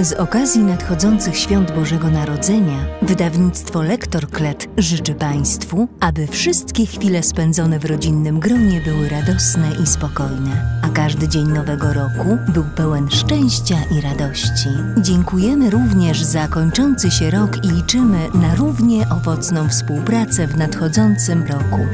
Z okazji nadchodzących świąt Bożego Narodzenia wydawnictwo Lektor Klet życzy Państwu, aby wszystkie chwile spędzone w rodzinnym gronie były radosne i spokojne, a każdy dzień nowego roku był pełen szczęścia i radości. Dziękujemy również za kończący się rok i liczymy na równie owocną współpracę w nadchodzącym roku.